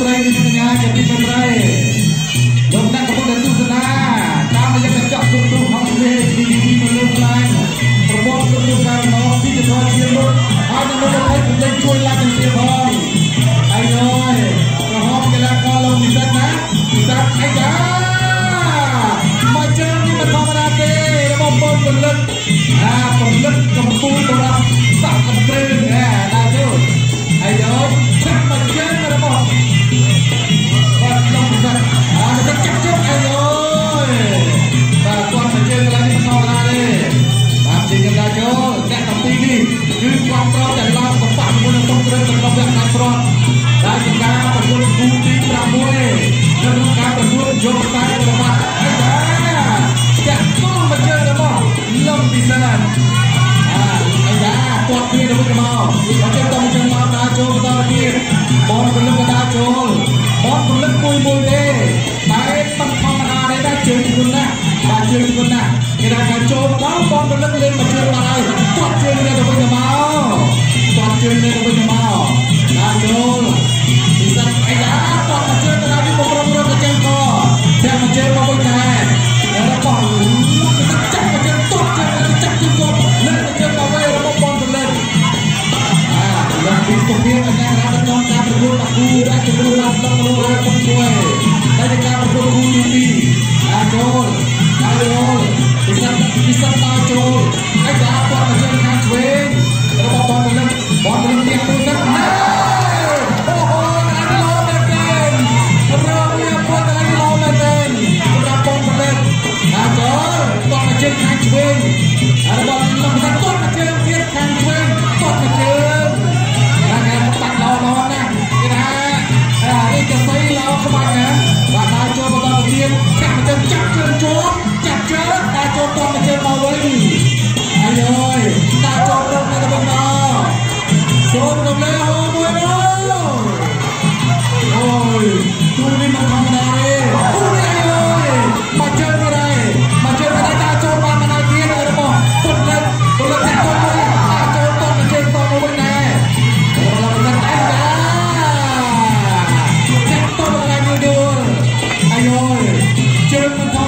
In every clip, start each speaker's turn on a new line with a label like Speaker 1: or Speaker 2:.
Speaker 1: ត្រីនេះសញ្ញាជាទីកន្លែងលោកអ្នកកំពុងតែទស្សនាតាមរយៈកញ្ចក់ទូរទស្សន៍ហងវេទីទីនៅលើខ្លាំងប្រព័ន្ធទូរទស្សន៍ការណោពីទៅដល់ជាមុខហើយនៅលើកន្លែងជួយឡាក់ទៅជាផងអាយអើយប្រហមកីឡាករលោកនិស្សិតណានិស្សិតអីដាមកចាំនេះមិនធម្មតាទេរបស់បងពលិតអាពលិតកំពូលបរិស័ទ វិស្វកម្មចង់មកដល់ចូលបន្តទៀតបងពលិក ពិសេសដល់ចូលហើយការគាត់មកជើងខាងឆ្វេងរបស់បងនឹងបងនឹងទៀតទៅទៅណា Jeremy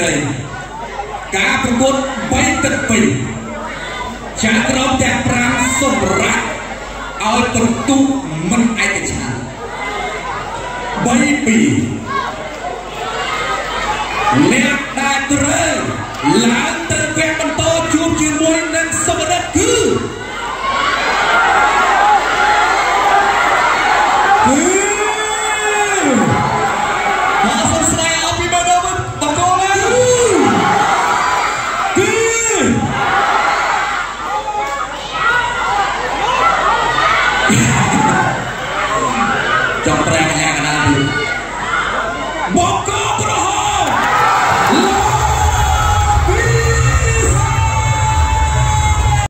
Speaker 1: ត្រី ការប្រកួតបីទឹកពេញចាក់ក្រុមទាំង
Speaker 2: 5សម្រាប់ឲ្យពិន្ទុមិនឯកច្ឆាន3 2អ្នកដែលត្រូវឡើងទៅវគ្គបន្តជួបជាមួយ